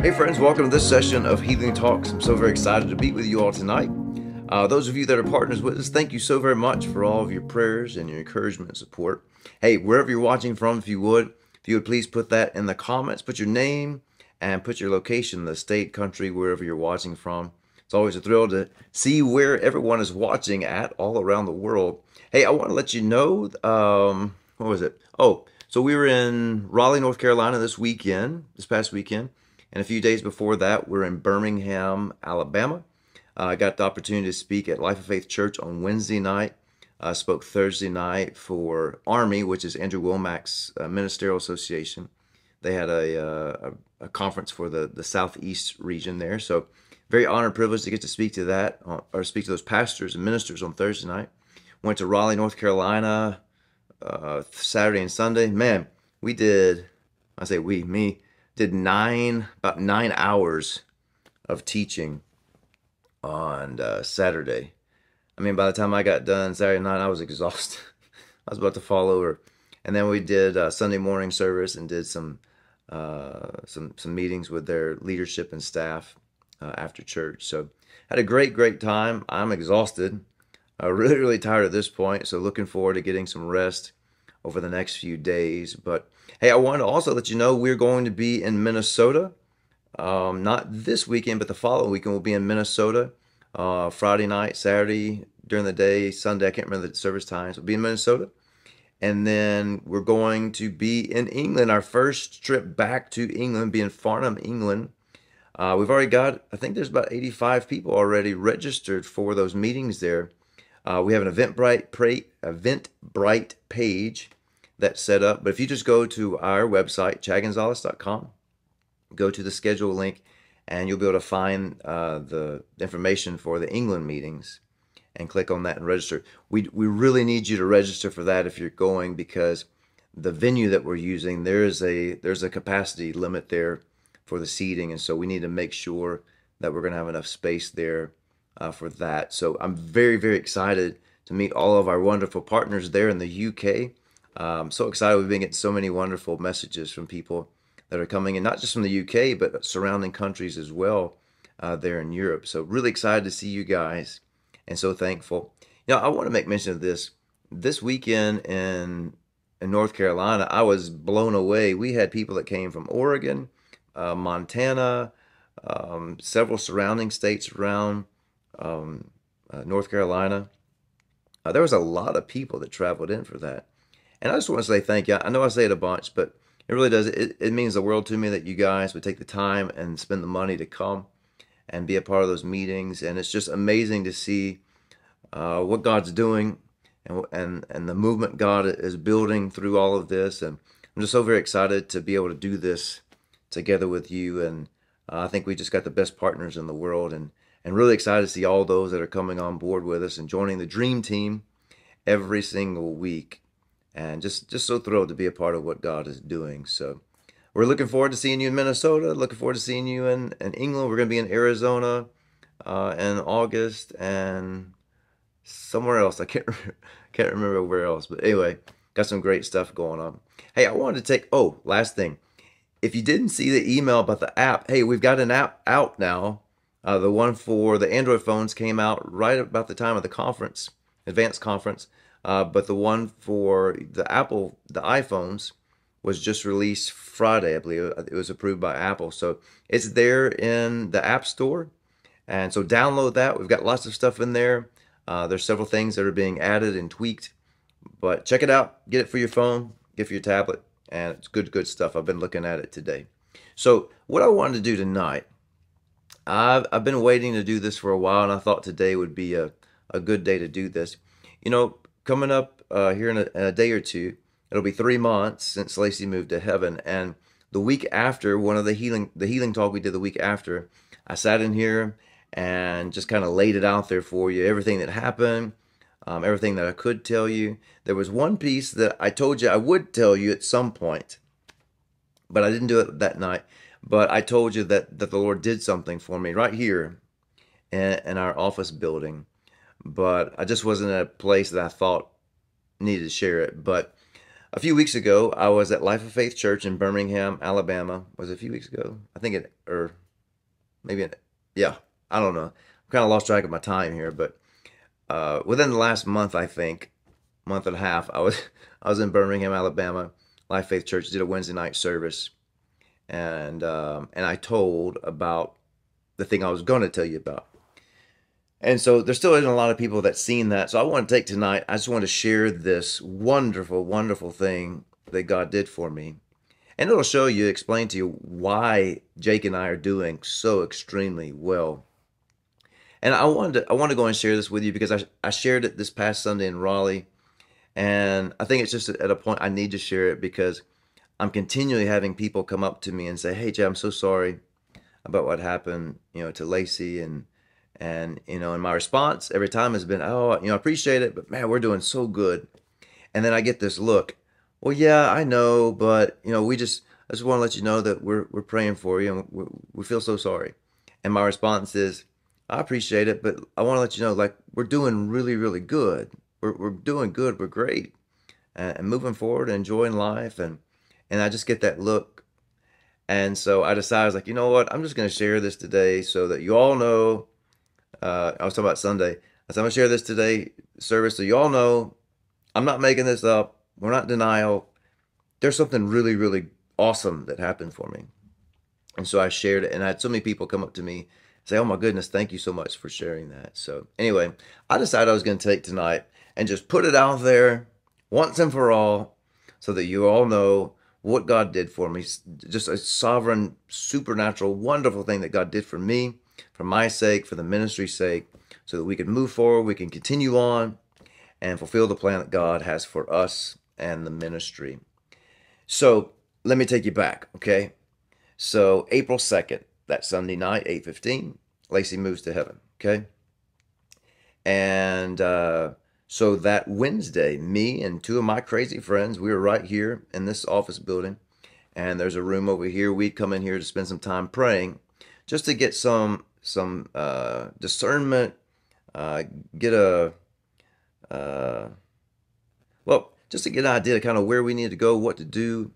Hey, friends, welcome to this session of Healing Talks. I'm so very excited to be with you all tonight. Uh, those of you that are partners with us, thank you so very much for all of your prayers and your encouragement and support. Hey, wherever you're watching from, if you would, if you would please put that in the comments, put your name and put your location, the state, country, wherever you're watching from. It's always a thrill to see where everyone is watching at all around the world. Hey, I want to let you know, um, what was it? Oh, so we were in Raleigh, North Carolina this weekend, this past weekend. And a few days before that, we're in Birmingham, Alabama. Uh, I got the opportunity to speak at Life of Faith Church on Wednesday night. I spoke Thursday night for AWMA, which is Andrew Wommack's uh, Ministerial Association. They had a, uh, a, a, conference for the, the Southeast region there. So, very honored privilege to get to speak to that, uh, or speak to those pastors and ministers on Thursday night. Went to Raleigh, North Carolina, uh, Saturday and Sunday. Man, we did, I say we, me, did nine about nine hours of teaching on uh, Saturday. I mean, by the time I got done Saturday night, I was exhausted. I was about to fall over. And then we did uh, Sunday morning service and did some uh, some some meetings with their leadership and staff uh, after church. So had a great great time. I'm exhausted, uh, really really tired at this point. So looking forward to getting some rest over the next few days. But hey, I want to also let you know we're going to be in Minnesota. Um, not this weekend, but the following weekend we'll be in Minnesota. Uh, Friday night, Saturday during the day, Sunday. I can't remember the service times. We'll be in Minnesota. And then we're going to be in England. Our first trip back to England, be in Farnham, England. Uh, we've already got, I think there's about 85 people already registered for those meetings there. Uh, we have an Eventbrite, pray, Eventbrite page that's set up. But if you just go to our website, chadgonzales.com, go to the schedule link, and you'll be able to find uh, the information for the England meetings and click on that and register. We, we really need you to register for that if you're going because the venue that we're using, there's a, there's a capacity limit there for the seating. And so we need to make sure that we're going to have enough space there uh, for that. So I'm very, very excited to meet all of our wonderful partners there in the UK. I'm so excited. We've been getting so many wonderful messages from people that are coming in, not just from the UK, but surrounding countries as well uh, there in Europe. So, really excited to see you guys and so thankful. You know, I want to make mention of this. This weekend in, in North Carolina, I was blown away. We had people that came from Oregon, uh, Montana, um, several surrounding states around um, uh, North Carolina. Uh, there was a lot of people that traveled in for that. And I just want to say thank you. I know I say it a bunch, but it really does. It, it means the world to me that you guys would take the time and spend the money to come and be a part of those meetings. And it's just amazing to see uh, what God's doing and, and, and the movement God is building through all of this. And I'm just so very excited to be able to do this together with you. And uh, I think we just got the best partners in the world and, and really excited to see all those that are coming on board with us and joining the dream team every single week and just just so thrilled to be a part of what God is doing. So we're looking forward to seeing you in Minnesota. Looking forward to seeing you in, in England. We're going to be in Arizona uh, in August and somewhere else. I can't can't remember where else, but anyway, got some great stuff going on. Hey, I wanted to take. Oh, last thing. If you didn't see the email about the app, hey, we've got an app out now. Uh, the one for the Android phones came out right about the time of the conference, advanced conference. Uh, but the one for the Apple, the iPhones, was just released Friday, I believe. It was approved by Apple. So it's there in the App Store. And so download that. We've got lots of stuff in there. Uh, there's several things that are being added and tweaked. But check it out. Get it for your phone, get it for your tablet. And it's good, good stuff. I've been looking at it today. So what I wanted to do tonight, I've, I've been waiting to do this for a while, and I thought today would be a, a good day to do this. You know, coming up uh, here in a, in a, day or two, it'll be three months since Lacy moved to heaven. And the week after, one of the healing the healing talk we did the week after, I sat in here and just kind of laid it out there for you, everything that happened, um, everything that I could tell you. There was one piece that I told you I would tell you at some point, but I didn't do it that night. But I told you that, that the Lord did something for me right here in, in our office building but I just wasn't at a place that I thought needed to share it. But a few weeks ago, I was at Life of Faith Church in Birmingham, Alabama. Was it a few weeks ago? I think it, or maybe, it, yeah, I don't know. I'm kind of lost track of my time here, but uh, within the last month, I think, month and a half, I was I was in Birmingham, Alabama. Life of Faith Church did a Wednesday night service, and um, and I told about the thing I was going to tell you about. And so there still isn't a lot of people that seen that. So I want to take tonight, I just want to share this wonderful, wonderful thing that God did for me. And it'll show you, explain to you why Jake and I are doing so extremely well. And I wanted to, I want to go and share this with you because I, I shared it this past Sunday in Raleigh. And I think it's just at a point I need to share it because I'm continually having people come up to me and say, Hey, Jay, I'm so sorry about what happened, you know, to Lacy and and, you know, and my response every time has been, oh, you know, I appreciate it, but man, we're doing so good. And then I get this look, well, yeah, I know, but, you know, we just, I just want to let you know that we're, we're praying for you and we, feel so sorry. And my response is, I appreciate it, but I want to let you know, like, we're doing really, really good. We're, we're doing good. We're great. And, and moving forward and enjoying life. And, and I just get that look. And so I decided, I was like, you know what? I'm just going to share this today so that you all know uh, I was talking about Sunday. I said, I'm going to share this today service so you all know I'm not making this up. We're not denial. There's something really, really awesome that happened for me. And so I shared it, and I had so many people come up to me say, Oh my goodness, thank you so much for sharing that. So, anyway, I decided I was going to take tonight and just put it out there once and for all so that you all know what God did for me. Just a sovereign, supernatural, wonderful thing that God did for me for my sake, for the ministry's sake, so that we can move forward, we can continue on and fulfill the plan that God has for us and the ministry. So let me take you back, okay? So April 2nd, that Sunday night, 8.15, Lacy moves to heaven, okay? And uh, so that Wednesday, me and two of my crazy friends, we were right here in this office building. And there's a room over here. We'd come in here to spend some time praying just to get some some uh, discernment, uh, get a uh, well, just to get an idea of kind of where we need to go, what to do,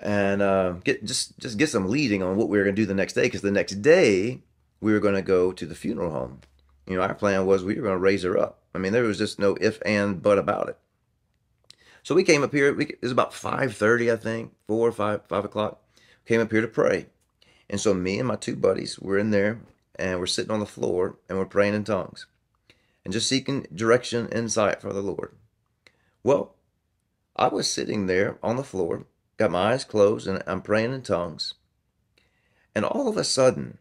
and uh, get just just get some leading on what we were going to do the next day. Because the next day we were going to go to the funeral home. You know, our plan was we were going to raise her up. I mean, there was just no if and but about it. So we came up here. We, it was about five thirty, I think, four or five five o'clock. Came up here to pray. And so me and my two buddies were in there and we're sitting on the floor and we're praying in tongues and just seeking direction, and insight for the Lord. Well, I was sitting there on the floor, got my eyes closed, and I'm praying in tongues. And all of a sudden,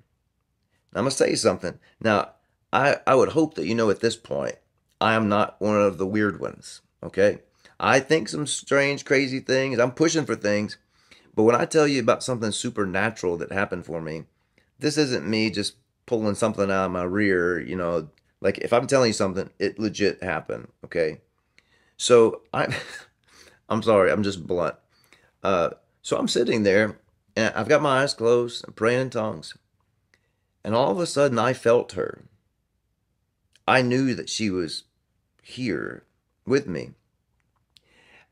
I'm going to say something. Now, I, I would hope that you know at this point, I am not one of the weird ones, okay? I think some strange, crazy things. I'm pushing for things. But when I tell you about something supernatural that happened for me, this isn't me just pulling something out of my rear, you know, like if I'm telling you something, it legit happened, okay? So I'm I'm sorry, I'm just blunt. Uh, so I'm sitting there and I've got my eyes closed, I'm praying in tongues. And all of a sudden I felt her. I knew that she was here with me.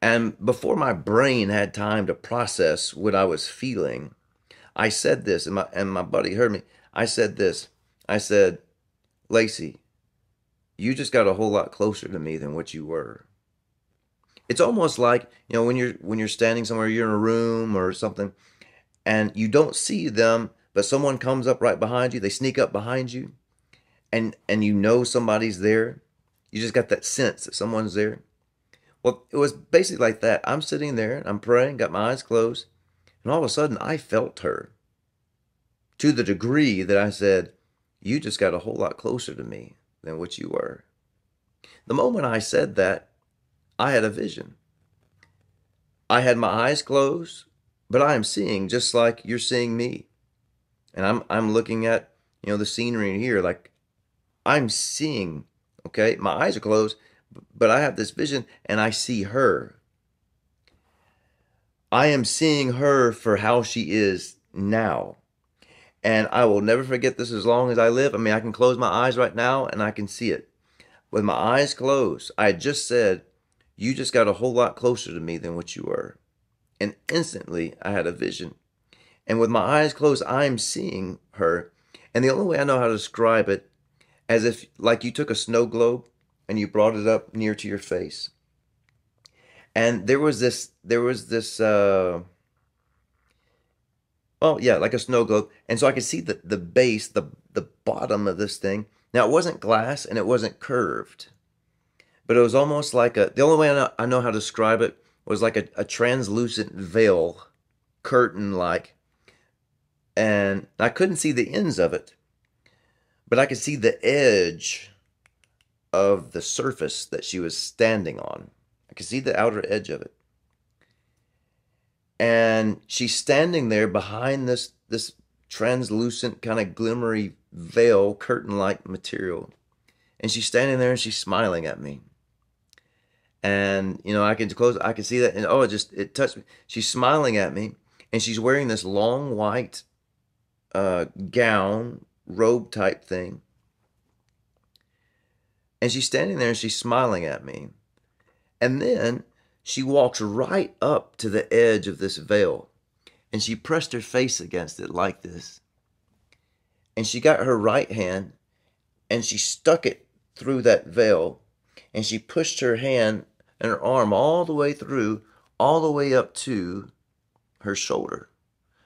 And before my brain had time to process what I was feeling, I said this, and my, and my buddy heard me. I said this. I said, Lacy, you just got a whole lot closer to me than what you were. It's almost like, you know, when you're when you're standing somewhere, you're in a room or something, and you don't see them, but someone comes up right behind you, they sneak up behind you, and and you know somebody's there. You just got that sense that someone's there. Well, it was basically like that. I'm sitting there, and I'm praying, got my eyes closed, and all of a sudden I felt her to the degree that I said, You just got a whole lot closer to me than what you were. The moment I said that, I had a vision. I had my eyes closed, but I am seeing just like you're seeing me. And I'm I'm looking at, you know, the scenery here like I'm seeing, okay? My eyes are closed, but I have this vision and I see her. I am seeing her for how she is now. And I will never forget this as long as I live. I mean, I can close my eyes right now and I can see it. With my eyes closed, I just said, You just got a whole lot closer to me than what you were. And instantly, I had a vision. And with my eyes closed, I'm seeing her. And the only way I know how to describe it, as if like you took a snow globe and you brought it up near to your face. And there was this, there was this, uh, well, yeah, like a snow globe. And so I could see the, the base, the, the bottom of this thing. Now, it wasn't glass and it wasn't curved, but it was almost like a, the only way I know, I know how to describe it was like a, a translucent veil, curtain like. And I couldn't see the ends of it, but I could see the edge of the surface that she was standing on. I could see the outer edge of it. And she's standing there behind this this translucent kind of glimmery veil curtain like material. And she's standing there and she's smiling at me. And you know i can close i can see that and oh it just it touched me. She's smiling at me and she's wearing this long white uh, gown robe type thing and she's standing there and she's smiling at me and then she walks right up to the edge of this veil and she pressed her face against it like this. And she got her right hand and she stuck it through that veil and she pushed her hand and her arm all the way through, all the way up to her shoulder.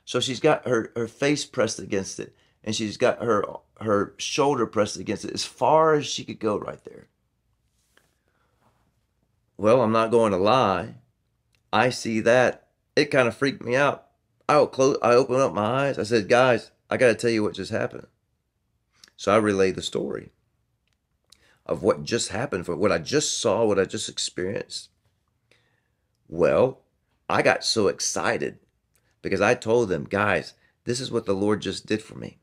So she's got her, her face pressed against it and she's got her her shoulder pressed against it as far as she could go right there. Well, I'm not going to lie. I see that. It kind of freaked me out. I close. I opened up my eyes. I said, "Guys, I got to tell you what just happened." So I relayed the story of what just happened, for what I just saw, what I just experienced. Well, I got so excited because I told them, guys, this is what the Lord just did for me.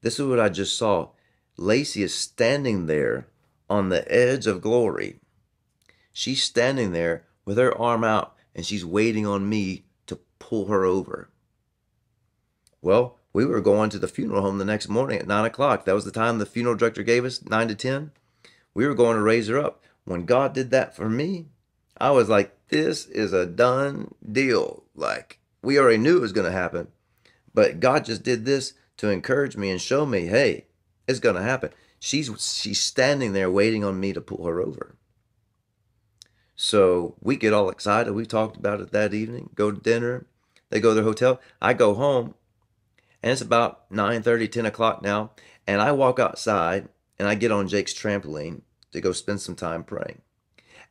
This is what I just saw. Lacy is standing there on the edge of glory She's standing there with her arm out and she's waiting on me to pull her over. Well, we were going to the funeral home the next morning at 9 o'clock. That was the time the funeral director gave us, 9 to 10. We were going to raise her up. When God did that for me, I was like, this is a done deal. Like, we already knew it was going to happen. But God just did this to encourage me and show me, hey, it's going to happen. She's she's standing there waiting on me to pull her over. So we get all excited. We talked about it that evening. Go to dinner. They go to their hotel. I go home, and it's about 9 30, 10 o'clock now. And I walk outside and I get on Jake's trampoline to go spend some time praying.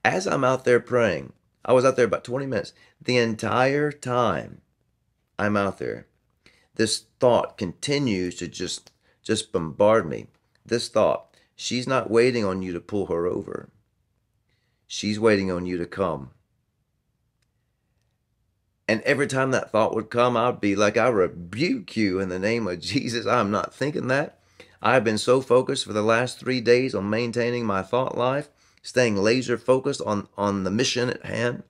As I'm out there praying, I was out there about 20 minutes. The entire time I'm out there, this thought continues to just just bombard me. This thought, she's not waiting on you to pull her over. She's waiting on you to come. And every time that thought would come, I'd be like, I rebuke you in the name of Jesus. I'm not thinking that. I've been so focused for the last three days on maintaining my thought life, staying laser focused on, on the mission at hand.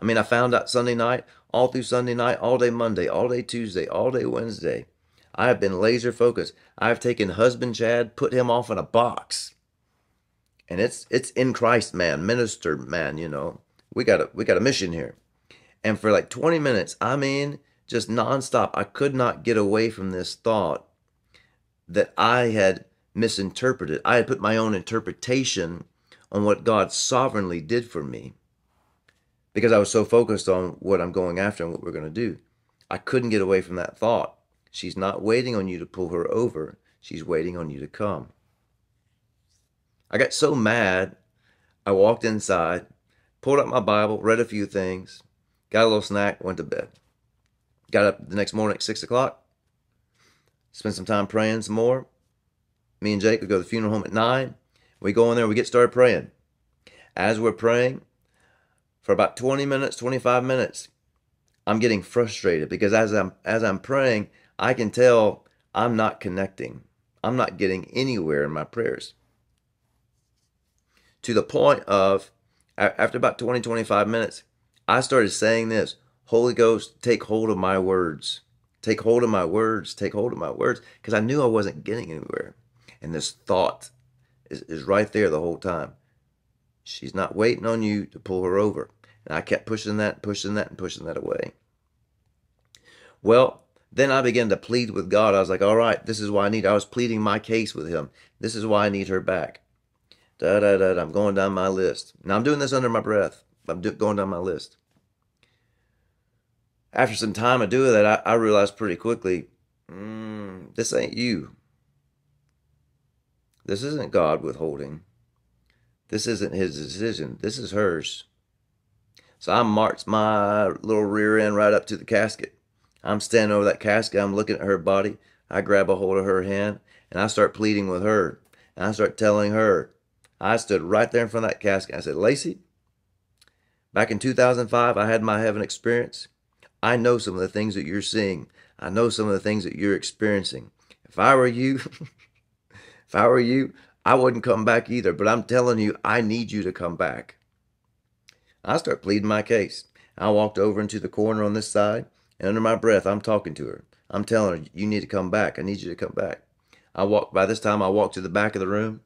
I mean, I found out Sunday night, all through Sunday night, all day Monday, all day Tuesday, all day Wednesday. I have been laser focused. I've taken husband Chad, put him off in a box and it's it's in Christ, man, minister, man. You know, we got a we got a mission here, and for like 20 minutes, I mean, just nonstop, I could not get away from this thought that I had misinterpreted. I had put my own interpretation on what God sovereignly did for me because I was so focused on what I'm going after and what we're going to do. I couldn't get away from that thought. She's not waiting on you to pull her over. She's waiting on you to come. I got so mad, I walked inside, pulled up my Bible, read a few things, got a little snack, went to bed. Got up the next morning at 6 o'clock, spent some time praying some more. Me and Jake would go to the funeral home at 9. We go in there, we get started praying. As we're praying, for about 20 minutes, 25 minutes, I'm getting frustrated because as I'm as I'm praying, I can tell I'm not connecting. I'm not getting anywhere in my prayers. To the point of after about 20 25 minutes i started saying this holy ghost take hold of my words. Take hold of my words. Take hold of my words. Because i knew i wasn't getting anywhere. And this thought is, is right there the whole time She's not waiting on you to pull her over. And I kept pushing that, pushing that, and pushing that away. Well, then I began to plead with God. I was like, all right, this is why I need. I was pleading my case with him. This is why I need her back. Da da da. I'm going down my list. Now I'm doing this under my breath. I'm do, going down my list. After some time of doing that, I, I realized pretty quickly, mm, this ain't you. This isn't God withholding. This isn't his decision. This is hers. So I marched my little rear end right up to the casket. I'm standing over that casket. I'm looking at her body. I grab a hold of her hand and I start pleading with her. And I start telling her, I stood right there in front of that casket. I said, Lacy, back in 2005, I had my heaven experience. I know some of the things that you're seeing. I know some of the things that you're experiencing. If I were you, if I were you, I wouldn't come back either. But I'm telling you, I need you to come back. I start pleading my case. I walked over into the corner on this side, and under my breath, I'm talking to her. I'm telling her, you need to come back. I need you to come back. I walked, by this time, I walked to the back of the room.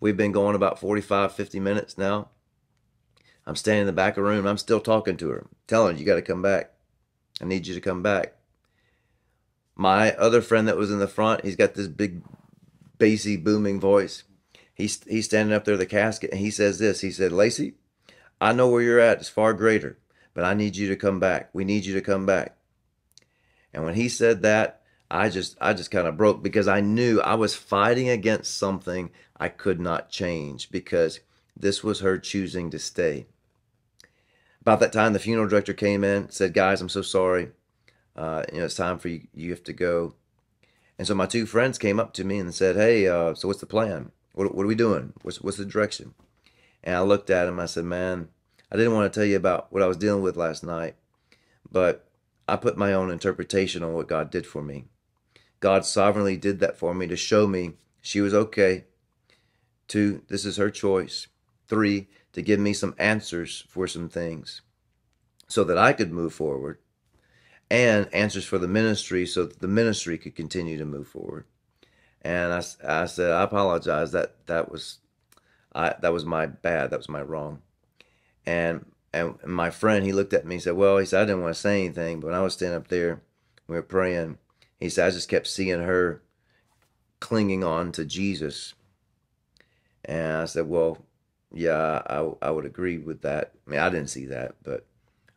We've been going about 45, 50 minutes now. I'm standing in the back of the room. I'm still talking to her, telling her, you got to come back. I need you to come back. My other friend that was in the front, he's got this big, bassy, booming voice. He's, he's standing up there the casket, and he says this. He said, Lacy, I know where you're at. It's far greater, but I need you to come back. We need you to come back. And when he said that, I just I just kind of broke because I knew I was fighting against something I could not change because this was her choosing to stay. About that time, the funeral director came in, said, "Guys, I'm so sorry. Uh, you know, it's time for you. You have to go." And so my two friends came up to me and said, "Hey, uh, so what's the plan? What, what are we doing? What's what's the direction?" And I looked at him. I said, "Man, I didn't want to tell you about what I was dealing with last night, but I put my own interpretation on what God did for me. God sovereignly did that for me to show me she was okay. Two, this is her choice. Three, to give me some answers for some things so that I could move forward and answers for the ministry so that the ministry could continue to move forward. And I, I said, I apologize. That, that was, I, that was my bad. That was my wrong. And, and my friend, he looked at me and said, well, he said, I didn't want to say anything, but when I was standing up there, we were praying, he said, I just kept seeing her clinging on to Jesus. And I said, well, yeah, I, I would agree with that. I mean, I didn't see that, but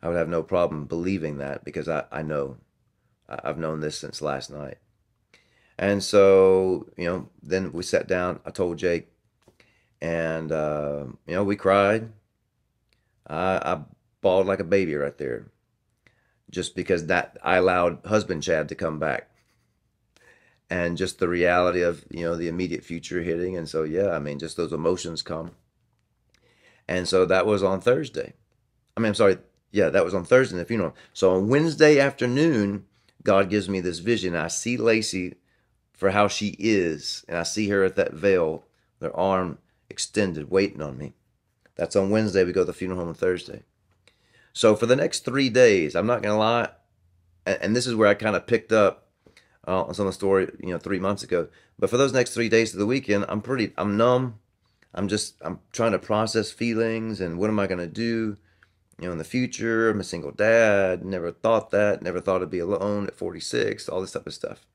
I would have no problem believing that because I, I know. I've known this since last night. And so, you know, then we sat down. I told Jake, and, uh, you know, we cried. I, I bawled like a baby right there just because that I allowed husband Chad to come back. And just the reality of you know the immediate future hitting. And so yeah i mean just those emotions come. And so that was on thursday. I mean i'm sorry. Yeah that was on thursday in the funeral. So on wednesday afternoon god gives me this vision. I see lacy for how she is and i see her at that veil their arm extended waiting on me that's on wednesday we go to the funeral home on thursday so for the next three days i'm not gonna lie and this is where i kind of picked up uh, on some of the story, you know, three months ago. But for those next three days of the weekend, I'm pretty, I'm numb. I'm just, I'm trying to process feelings and what am I going to do, you know, in the future. I'm a single dad. Never thought that. Never thought I'd be alone at 46. All this type of stuff.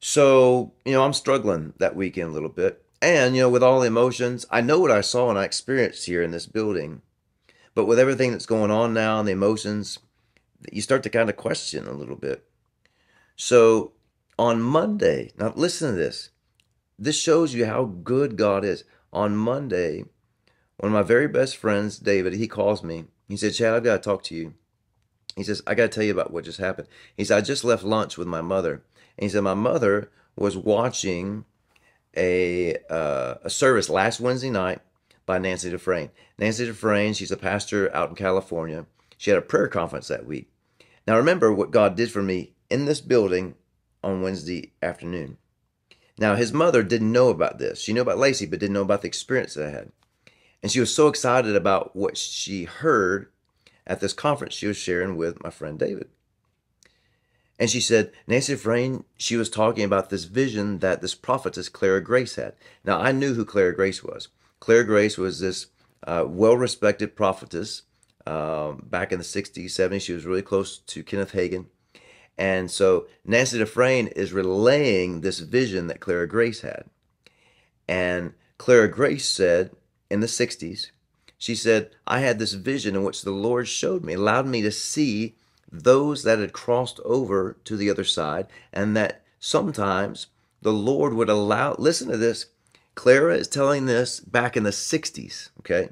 So, you know, I'm struggling that weekend a little bit. And, you know, with all the emotions, I know what I saw and I experienced here in this building. But with everything that's going on now and the emotions, you start to kind of question a little bit. So on Monday, now listen to this. This shows you how good God is. On Monday, one of my very best friends, David, he calls me. He said, Chad, I've got to talk to you. He says, I got to tell you about what just happened. He said, I just left lunch with my mother. And he said, my mother was watching a, uh, a service last Wednesday night by Nancy Dufresne. Nancy Dufresne, she's a pastor out in California. She had a prayer conference that week. Now remember what God did for me in this building on Wednesday afternoon. Now, his mother didn't know about this. She knew about Lacy, but didn't know about the experience that I had. And she was so excited about what she heard at this conference she was sharing with my friend David. And she said, Nancy Dufresne, she was talking about this vision that this prophetess Clara Grace had. Now, I knew who Clara Grace was. Clara Grace was this uh, well respected prophetess um, back in the 60s, 70s. She was really close to Kenneth Hagin. And so Nancy Dufresne is relaying this vision that Clara Grace had. And Clara Grace said in the 60s, she said, I had this vision in which the Lord showed me, allowed me to see those that had crossed over to the other side, and that sometimes the Lord would allow, listen to this. Clara is telling this back in the 60s, okay?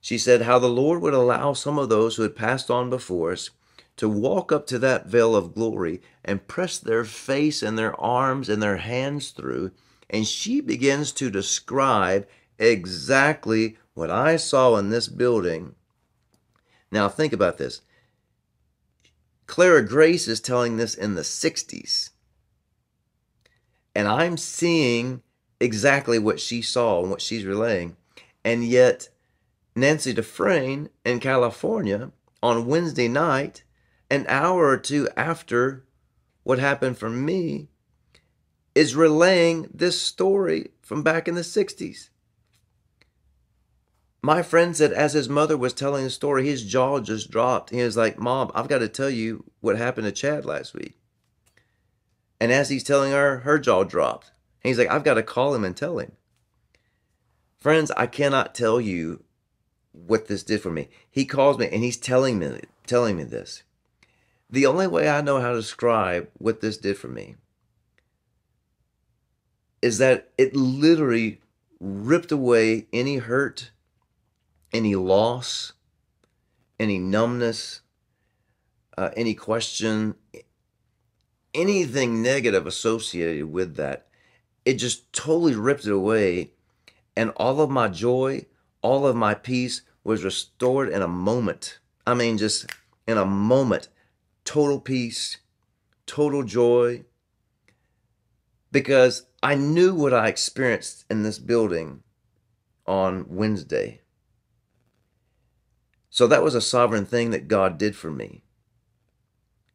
She said how the Lord would allow some of those who had passed on before us to walk up to that veil of glory and press their face and their arms and their hands through. And she begins to describe exactly what I saw in this building. Now, think about this. Clara Grace is telling this in the 60s. And I'm seeing exactly what she saw and what she's relaying. And yet, Nancy Dufresne in California on Wednesday night, an hour or two after what happened for me, is relaying this story from back in the 60s. My friend said, as his mother was telling the story, his jaw just dropped. He was like, Mom, I've got to tell you what happened to Chad last week. And as he's telling her, her jaw dropped. And he's like, I've got to call him and tell him. Friends, I cannot tell you what this did for me. He calls me and he's telling me telling me this. The only way I know how to describe what this did for me is that it literally ripped away any hurt, any loss, any numbness, uh, any question, anything negative associated with that. It just totally ripped it away. And all of my joy, all of my peace was restored in a moment. I mean, just in a moment. Total peace, total joy. Because I knew what I experienced in this building on Wednesday. So that was a sovereign thing that God did for me.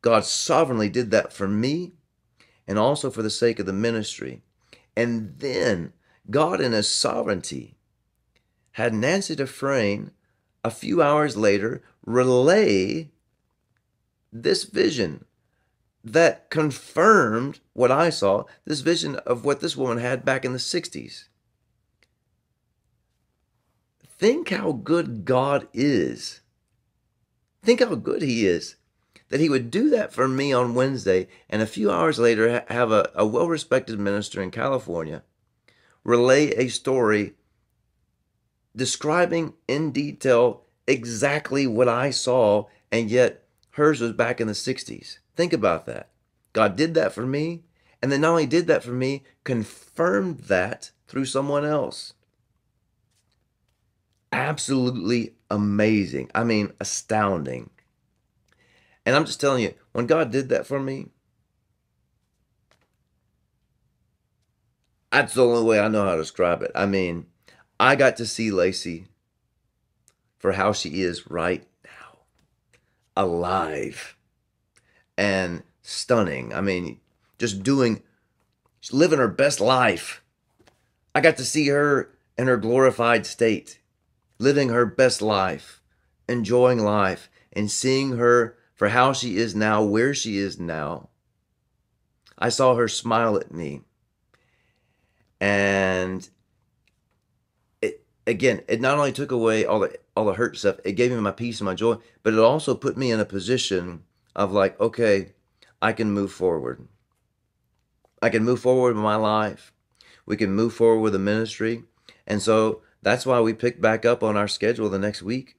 God sovereignly did that for me and also for the sake of the ministry. And then God, in His sovereignty, had Nancy Dufresne a few hours later relay this vision that confirmed what I saw, this vision of what this woman had back in the 60s. Think how good God is. Think how good He is that He would do that for me on Wednesday and a few hours later have a, a well respected minister in California relay a story describing in detail exactly what I saw, and yet hers was back in the 60s. Think about that. God did that for me, and then not only did that for me, confirmed that through someone else. Absolutely amazing. I mean, astounding. And I'm just telling you, when God did that for me, that's the only way I know how to describe it. I mean, I got to see Lacy for how she is right now alive and stunning. I mean, just doing, she's living her best life. I got to see her in her glorified state, living her best life, enjoying life, and seeing her for how she is now, where she is now. I saw her smile at me. And it again, it not only took away all the all the hurt stuff, it gave me my peace and my joy, but it also put me in a position of like, okay, I can move forward. I can move forward with my life. We can move forward with the ministry. And so that's why we picked back up on our schedule the next week.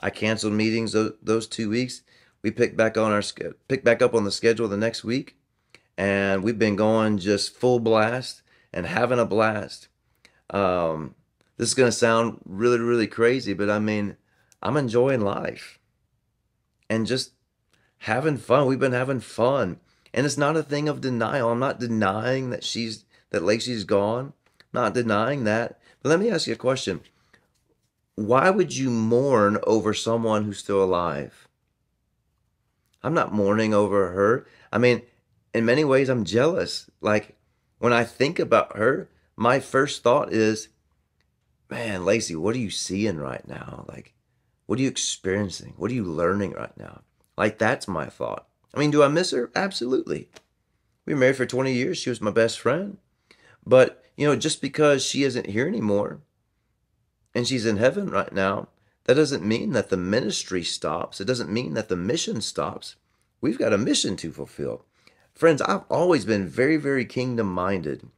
I canceled meetings those, two weeks. We picked back on our picked back up on the schedule the next week, and we've been going just full blast and having a blast. Um, this is going to sound really, really crazy, but I mean, I'm enjoying life and just having fun. We've been having fun. And it's not a thing of denial. I'm not denying that she's, that Lacy's gone. not denying that. Let me ask you a question. Why would you mourn over someone who's still alive? I'm not mourning over her. I mean, in many ways, I'm jealous. Like, when I think about her, my first thought is, man, Lacy, what are you seeing right now? Like, what are you experiencing? What are you learning right now? Like, that's my thought. I mean, do I miss her? Absolutely. We were married for 20 years. She was my best friend. But, you know, just because she isn't here anymore and she's in heaven right now, that doesn't mean that the ministry stops. It doesn't mean that the mission stops. We've got a mission to fulfill. Friends, I've always been very, very kingdom minded,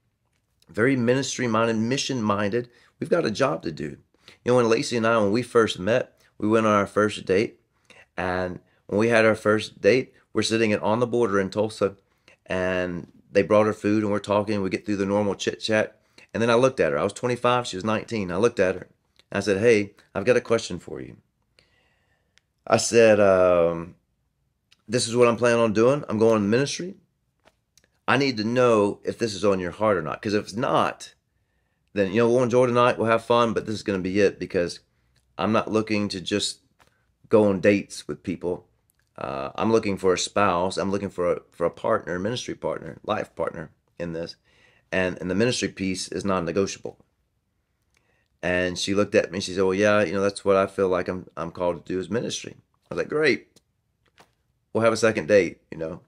very ministry minded, mission minded. We've got a job to do. You know, when Lacy and I, when we first met, we went on our first date. And when we had our first date, we're sitting on the border in Tulsa and they brought her food and we're talking. We get through the normal chit chat. And then I looked at her. I was 25, she was 19. I looked at her. I said, Hey, I've got a question for you. I said, um, This is what I'm planning on doing. I'm going to ministry. I need to know if this is on your heart or not. Because if it's not, then, you know, we'll enjoy tonight, we'll have fun, but this is going to be it because I'm not looking to just go on dates with people. Uh, I'm looking for a spouse. I'm looking for a, for a partner, ministry partner, life partner in this. And, and the ministry piece is non negotiable. And she looked at me and she said, Well, yeah, you know, that's what I feel like I'm, I'm called to do is ministry. I was like, Great. We'll have a second date, you know.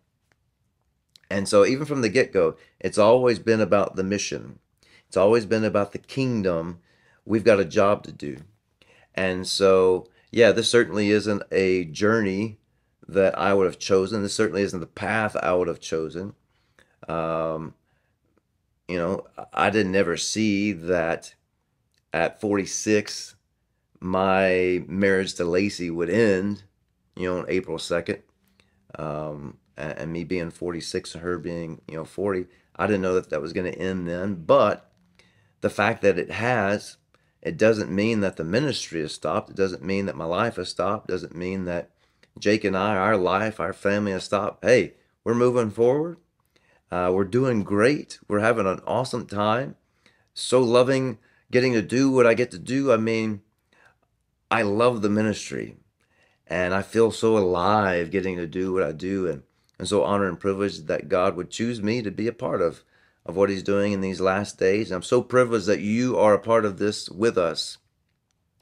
And so, even from the get go, it's always been about the mission, it's always been about the kingdom. We've got a job to do. And so, yeah, this certainly isn't a journey that I would have chosen. This certainly isn't the path I would have chosen. Um, you know, I didn't ever see that at 46, my marriage to Lacy would end, you know, on April 2nd. Um, and, and me being 46 and her being, you know, 40, I didn't know that that was going to end then. But the fact that it has, it doesn't mean that the ministry has stopped. It doesn't mean that my life has stopped. It doesn't mean that Jake and I, our life, our family has stopped. Hey, we're moving forward. Uh, we're doing great. We're having an awesome time. So loving getting to do what I get to do. I mean, I love the ministry and I feel so alive getting to do what I do. And and so honored and privileged that God would choose me to be a part of of what He's doing in these last days. I'm so privileged that you are a part of this with us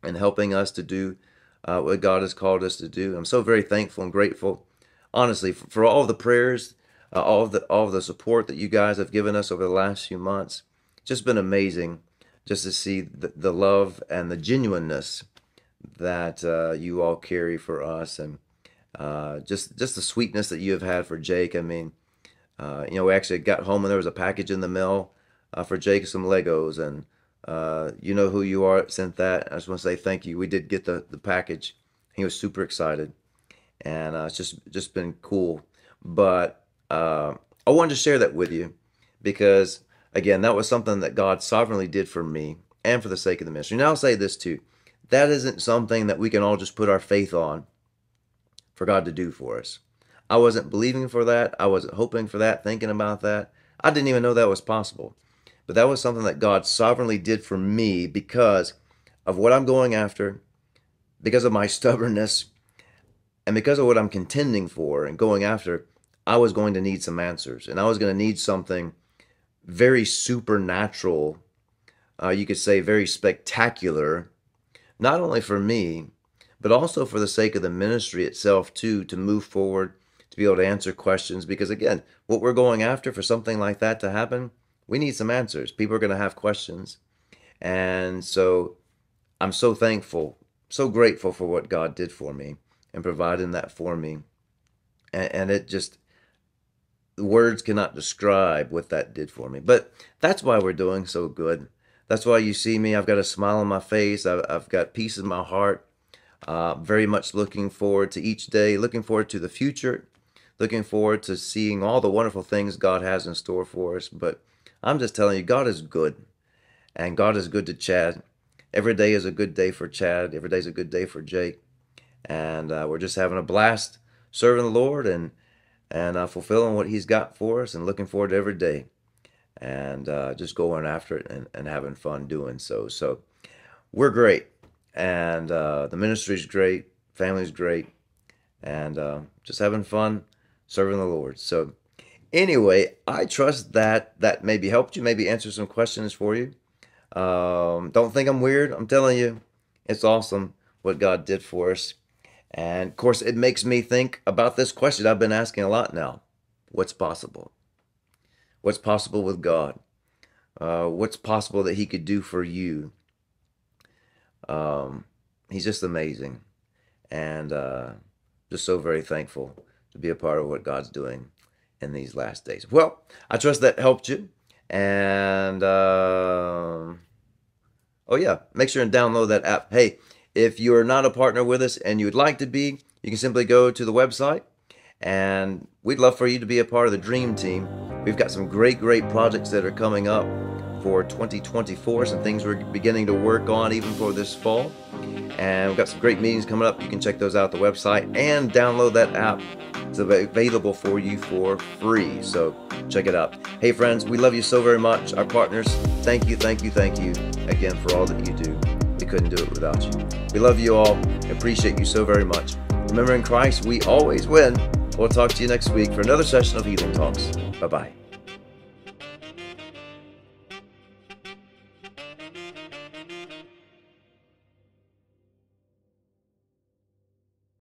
and helping us to do uh, what God has called us to do. I'm so very thankful and grateful, honestly, for, for all the prayers, uh, all the all the support that you guys have given us over the last few months. Just been amazing, just to see the, the love and the genuineness that uh, you all carry for us and uh, just just the sweetness that you have had for Jake. I mean, uh, you know, we actually got home and there was a package in the mail uh, for Jake, some Legos, and uh, you know who you are sent that. I just want to say thank you. We did get the the package. He was super excited, and uh, it's just just been cool. But uh, I wanted to share that with you because again, that was something that God sovereignly did for me and for the sake of the ministry. Now I'll say this too. That isn't something that we can all just put our faith on for God to do for us. I wasn't believing for that. I wasn't hoping for that, thinking about that. I didn't even know that was possible. But that was something that God sovereignly did for me because of what I'm going after, because of my stubbornness, and because of what I'm contending for and going after. I was going to need some answers, and I was going to need something very supernatural. Uh, you could say very spectacular, not only for me, but also for the sake of the ministry itself too to move forward to be able to answer questions because again what we're going after for something like that to happen we need some answers. People are going to have questions. And so i'm so thankful so grateful for what god did for me and providing that for me. And, and it just words cannot describe what that did for me. But that's why we're doing so good. That's why you see me i've got a smile on my face i've, I've got peace in my heart. Uh, very much looking forward to each day, looking forward to the future, looking forward to seeing all the wonderful things God has in store for us. But I'm just telling you, God is good, and God is good to Chad. Every day is a good day for Chad. Every day is a good day for Jake, and uh, we're just having a blast serving the Lord and and uh, fulfilling what He's got for us, and looking forward to every day, and uh, just going after it and, and having fun doing so. So we're great and uh, the ministry's great, family's great, and uh, just having fun serving the Lord. So, anyway, I trust that that maybe helped you, maybe answer some questions for you. Um, don't think I'm weird. I'm telling you, it's awesome what God did for us. And of course, it makes me think about this question I've been asking a lot now what's possible? What's possible with God? Uh, what's possible that He could do for you? Um, he's just amazing. And uh, just so very thankful to be a part of what God's doing in these last days. Well, I trust that helped you. And uh, oh, yeah, make sure and download that app. Hey, if you're not a partner with us and you would like to be, you can simply go to the website and we'd love for you to be a part of the dream team. We've got some great, great projects that are coming up for 2024, some things we're beginning to work on even for this fall. And we've got some great meetings coming up. You can check those out the website and download that app. It's available for you for free. So check it out. Hey, friends, we love you so very much. Our partners, thank you, thank you, thank you again for all that you do. We couldn't do it without you. We love you all. Appreciate you so very much. Remember, in Christ, we always win. We'll talk to you next week for another session of Healing Talks. Bye bye.